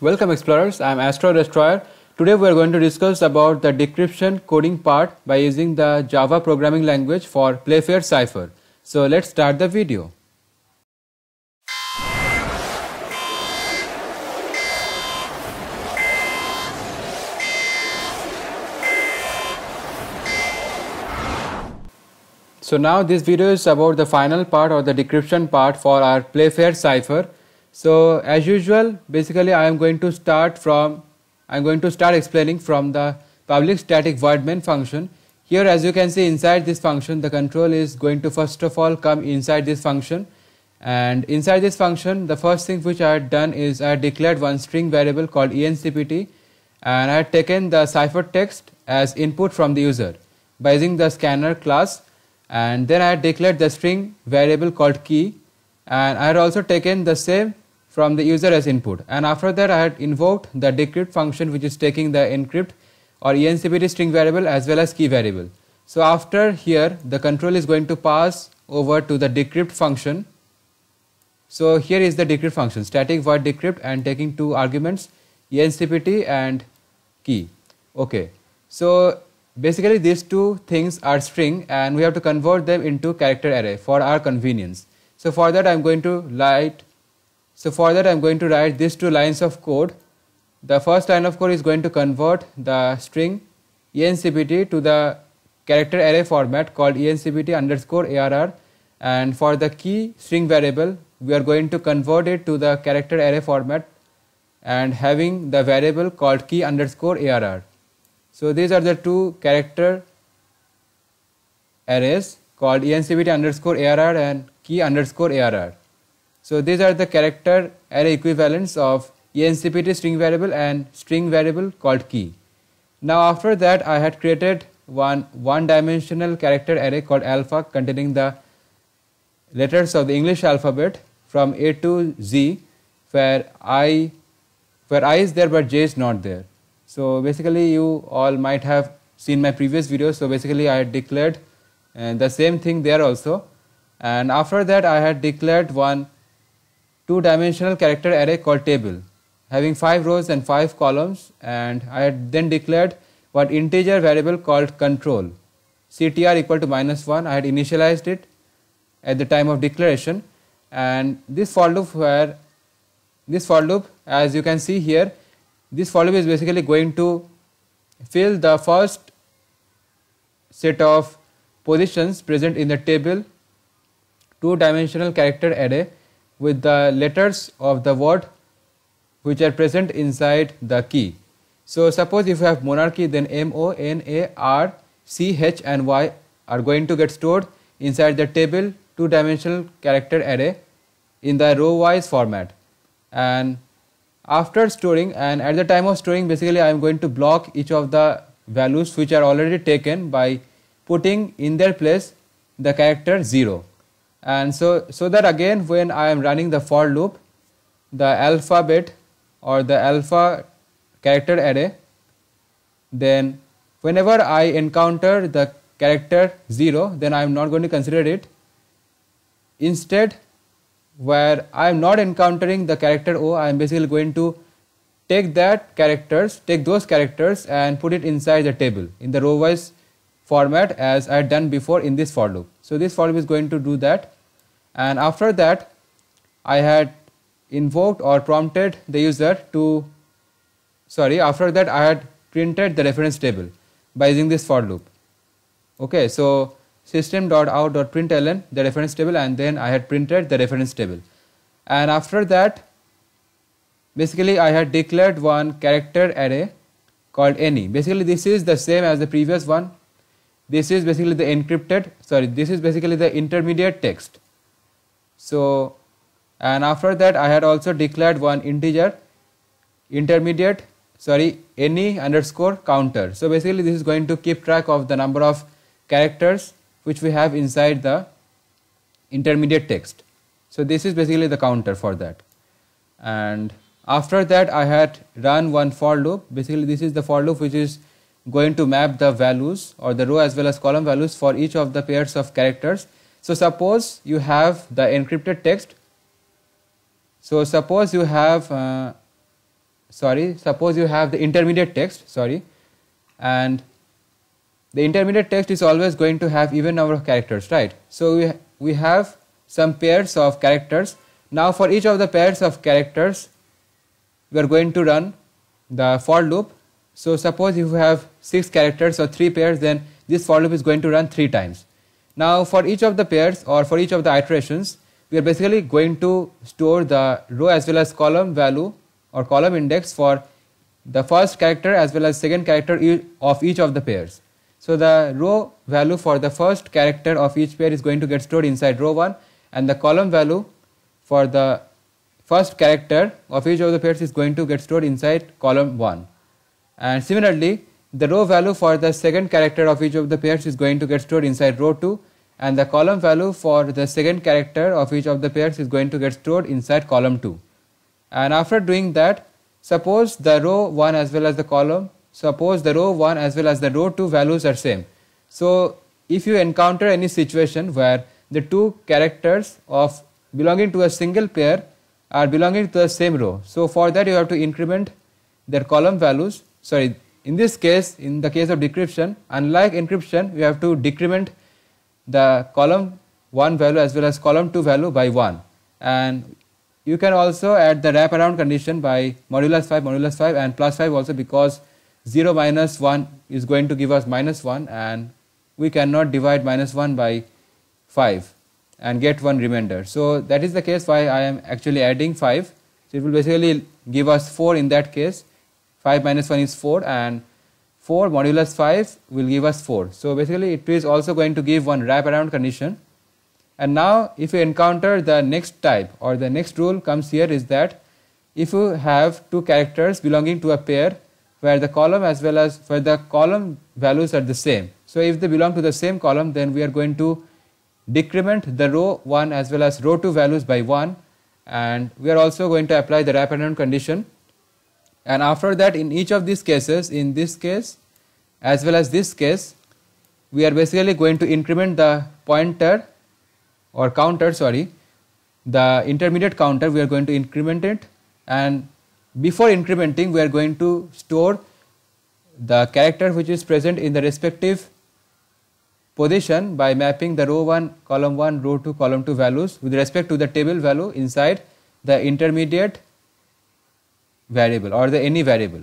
Welcome explorers, I am Astro Destroyer. Today we are going to discuss about the decryption coding part by using the Java programming language for Playfair Cipher. So let's start the video. So now this video is about the final part or the decryption part for our Playfair cipher. So as usual, basically I am going to start from, I am going to start explaining from the public static void main function. Here as you can see inside this function, the control is going to first of all come inside this function. And inside this function, the first thing which I had done is I had declared one string variable called encpt and I had taken the ciphertext as input from the user by using the scanner class and then I had declared the string variable called key and I had also taken the same from the user as input and after that I had invoked the decrypt function which is taking the encrypt or encpt string variable as well as key variable. So after here the control is going to pass over to the decrypt function. So here is the decrypt function static void decrypt and taking two arguments encpt and key. Okay. So basically these two things are string and we have to convert them into character array for our convenience. So for that I am going to write so for that I am going to write these two lines of code. The first line of code is going to convert the string encpt to the character array format called encpt underscore arr and for the key string variable we are going to convert it to the character array format and having the variable called key underscore arr. So these are the two character arrays called encpt underscore arr and key underscore arr. So these are the character array equivalents of encpt string variable and string variable called key. Now after that I had created one one dimensional character array called alpha containing the letters of the English alphabet from A to Z where I where I is there but J is not there. So basically you all might have seen my previous video. So basically I had declared uh, the same thing there also and after that I had declared one two dimensional character array called table having 5 rows and 5 columns and I had then declared one integer variable called control. Ctr equal to minus 1 I had initialized it at the time of declaration. And this for loop where this for loop as you can see here this for loop is basically going to fill the first set of positions present in the table two dimensional character array with the letters of the word which are present inside the key. So suppose if you have monarchy then M O N A R C H and Y are going to get stored inside the table two dimensional character array in the row wise format and after storing and at the time of storing basically I am going to block each of the values which are already taken by putting in their place the character 0 and so so that again when I am running the for loop the alphabet or the alpha character array then whenever I encounter the character 0 then I am not going to consider it instead where I am not encountering the character O, I am basically going to take that characters, take those characters and put it inside the table in the row wise format as I had done before in this for loop. So this for loop is going to do that. And after that I had invoked or prompted the user to sorry after that I had printed the reference table by using this for loop. Okay, so system.out.println the reference table and then I had printed the reference table. And after that basically I had declared one character array called any. Basically this is the same as the previous one this is basically the encrypted sorry this is basically the intermediate text so and after that I had also declared one integer intermediate sorry any underscore counter so basically this is going to keep track of the number of characters which we have inside the intermediate text. So this is basically the counter for that. And after that I had run one for loop. Basically this is the for loop which is going to map the values or the row as well as column values for each of the pairs of characters. So suppose you have the encrypted text. So suppose you have uh, sorry suppose you have the intermediate text sorry and the intermediate text is always going to have even number of characters right so we we have some pairs of characters now for each of the pairs of characters we are going to run the for loop so suppose if you have 6 characters or 3 pairs then this for loop is going to run 3 times now for each of the pairs or for each of the iterations we are basically going to store the row as well as column value or column index for the first character as well as second character of each of the pairs. So the row value for the first character of each pair is going to get stored inside row 1 and the column value for the first character of each of the pairs is going to get stored inside column 1. And similarly, the row value for the second character of each of the pairs is going to get stored inside row 2 and the column value for the second character of each of the pairs is going to get stored inside column 2 and after doing that suppose the row 1 as well as the column suppose the row 1 as well as the row 2 values are same. So if you encounter any situation where the two characters of belonging to a single pair are belonging to the same row so for that you have to increment their column values sorry in this case in the case of decryption unlike encryption we have to decrement the column 1 value as well as column 2 value by 1 and you can also add the wraparound condition by modulus 5, modulus 5 and plus 5 also because 0 minus 1 is going to give us minus 1 and we cannot divide minus 1 by 5 and get one remainder. So that is the case why I am actually adding 5. So it will basically give us 4 in that case. 5 minus 1 is 4 and 4 modulus 5 will give us 4. So basically it is also going to give one wraparound condition and now if you encounter the next type or the next rule comes here is that if you have two characters belonging to a pair where the column as well as where the column values are the same. So if they belong to the same column then we are going to decrement the row 1 as well as row 2 values by 1 and we are also going to apply the wraparound condition and after that in each of these cases in this case as well as this case we are basically going to increment the pointer or counter sorry the intermediate counter we are going to increment it. And before incrementing we are going to store the character which is present in the respective position by mapping the row 1 column 1 row 2 column 2 values with respect to the table value inside the intermediate variable or the any variable.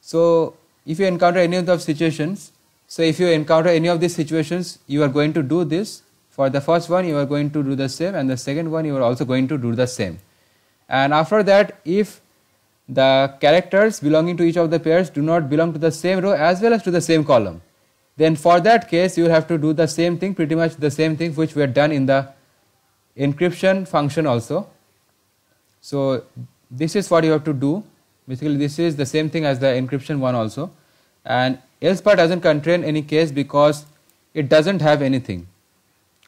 So, if you encounter any of the situations, so if you encounter any of these situations you are going to do this for the first one you are going to do the same and the second one you are also going to do the same. And after that if the characters belonging to each of the pairs do not belong to the same row as well as to the same column then for that case you will have to do the same thing pretty much the same thing which we have done in the encryption function also. So this is what you have to do basically this is the same thing as the encryption one also. And else part does not contain any case because it does not have anything.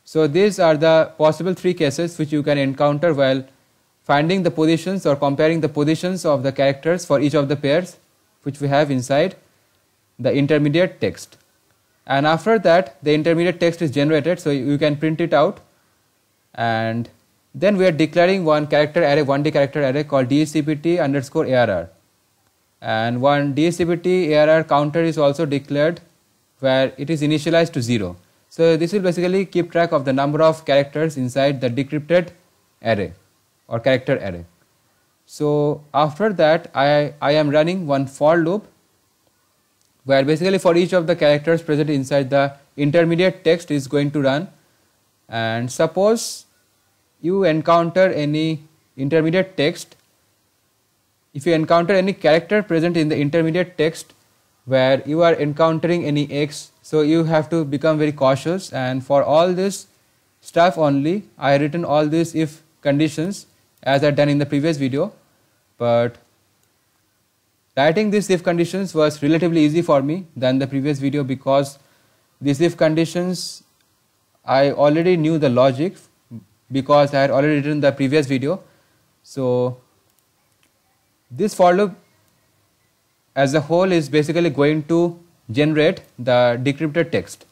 So these are the possible three cases which you can encounter while finding the positions or comparing the positions of the characters for each of the pairs which we have inside the intermediate text. And after that the intermediate text is generated so you can print it out. And then we are declaring one character array 1D character array called DHCPT underscore ARR and one DHCPT ARR counter is also declared where it is initialized to 0. So this will basically keep track of the number of characters inside the decrypted array or character array. So after that I, I am running one for loop where basically for each of the characters present inside the intermediate text is going to run and suppose you encounter any intermediate text if you encounter any character present in the intermediate text where you are encountering any x so you have to become very cautious and for all this stuff only I written all these if conditions as I done in the previous video but writing these if conditions was relatively easy for me than the previous video because these if conditions I already knew the logic because I had already written the previous video. So this for loop as a whole is basically going to generate the decrypted text.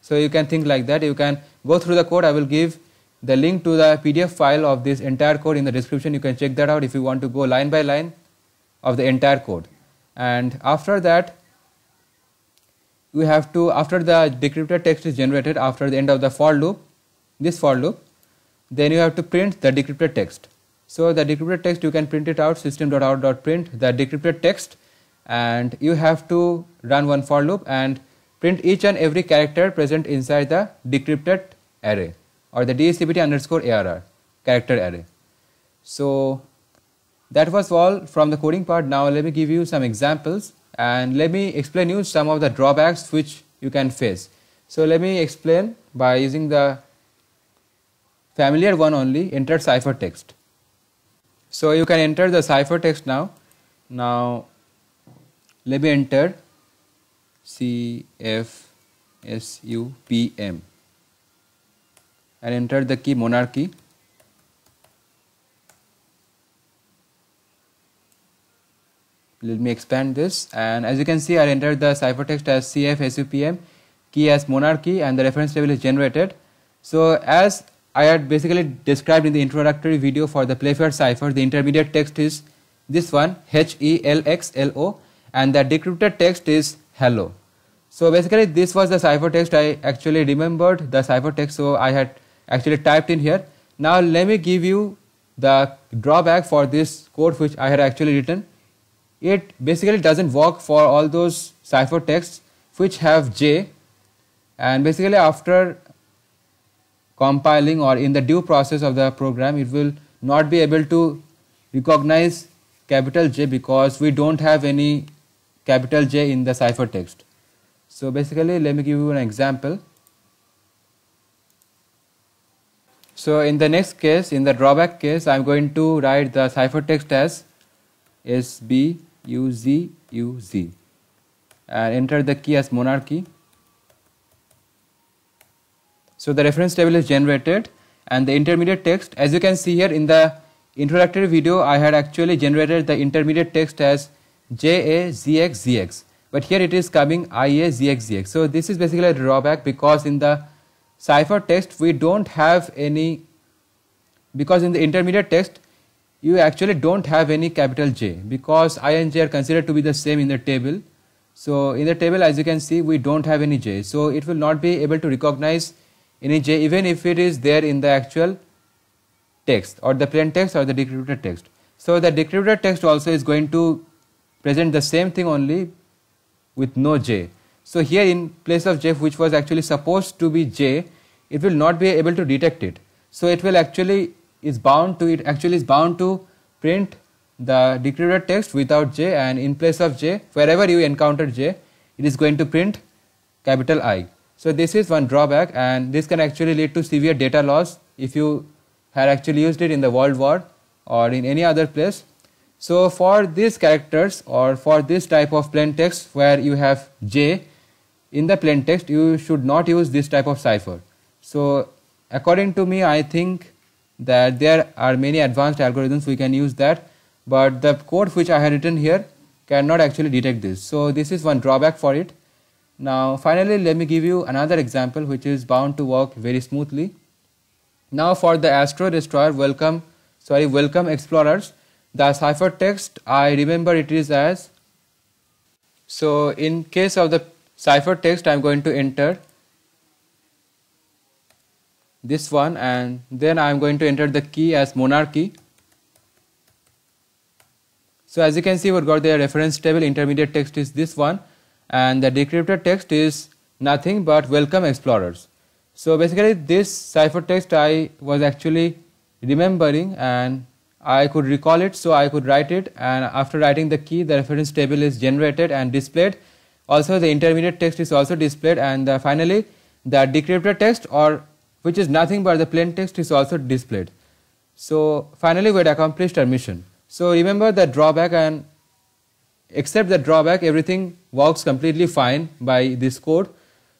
So you can think like that, you can go through the code, I will give the link to the PDF file of this entire code in the description, you can check that out if you want to go line by line of the entire code. And after that, you have to, after the decrypted text is generated after the end of the for loop, this for loop, then you have to print the decrypted text. So the decrypted text you can print it out system.out.print the decrypted text and you have to run one for loop and print each and every character present inside the decrypted array or the DSCPT underscore ARR character array. So that was all from the coding part. Now let me give you some examples and let me explain you some of the drawbacks which you can face. So let me explain by using the familiar one only enter ciphertext. So you can enter the ciphertext now. Now let me enter C F S U P M and enter the key monarchy. Let me expand this and as you can see I entered the ciphertext as CFSUPM, key as monarchy and the reference table is generated. So as I had basically described in the introductory video for the Playfair cipher, the intermediate text is this one H-E-L-X-L-O and the decrypted text is hello. So basically this was the ciphertext I actually remembered the ciphertext so I had actually typed in here. Now let me give you the drawback for this code which I had actually written. It basically doesn't work for all those ciphertexts which have J and basically after compiling or in the due process of the program it will not be able to recognize capital J because we don't have any capital J in the ciphertext. So basically let me give you an example. So in the next case, in the drawback case, I am going to write the ciphertext as SBUZUZ and enter the key as monarchy. So the reference table is generated and the intermediate text as you can see here in the introductory video I had actually generated the intermediate text as JAZXZX but here it is coming IAZXZX. So this is basically a drawback because in the cipher ciphertext we don't have any because in the intermediate text you actually don't have any capital J because I and J are considered to be the same in the table. So in the table as you can see we don't have any J. So it will not be able to recognize any J even if it is there in the actual text or the plain text or the decrypted text. So the decrypted text also is going to present the same thing only with no J. So here in place of j which was actually supposed to be j, it will not be able to detect it. So it will actually is bound to it actually is bound to print the decrypted text without j and in place of j wherever you encounter j it is going to print capital I. So this is one drawback and this can actually lead to severe data loss if you had actually used it in the world war or in any other place. So for these characters or for this type of plain text where you have j in the plain text you should not use this type of cipher. So according to me I think that there are many advanced algorithms we can use that but the code which I have written here cannot actually detect this. So this is one drawback for it. Now finally let me give you another example which is bound to work very smoothly. Now for the Astro Destroyer welcome sorry welcome explorers the ciphertext I remember it is as so in case of the ciphertext I am going to enter this one and then I am going to enter the key as monarchy. So as you can see we got the reference table intermediate text is this one and the decrypted text is nothing but welcome explorers. So basically this ciphertext I was actually remembering and I could recall it so I could write it and after writing the key the reference table is generated and displayed also the intermediate text is also displayed and finally the decrypted text or which is nothing but the plain text is also displayed. So finally we had accomplished our mission. So remember the drawback and except the drawback everything works completely fine by this code.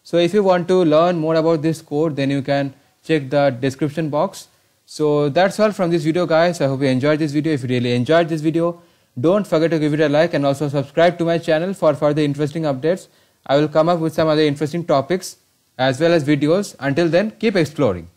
So if you want to learn more about this code then you can check the description box. So that's all from this video guys. I hope you enjoyed this video. If you really enjoyed this video don't forget to give it a like and also subscribe to my channel for further interesting updates. I will come up with some other interesting topics as well as videos. Until then, keep exploring.